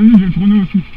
oui, j'ai le chrono aussi.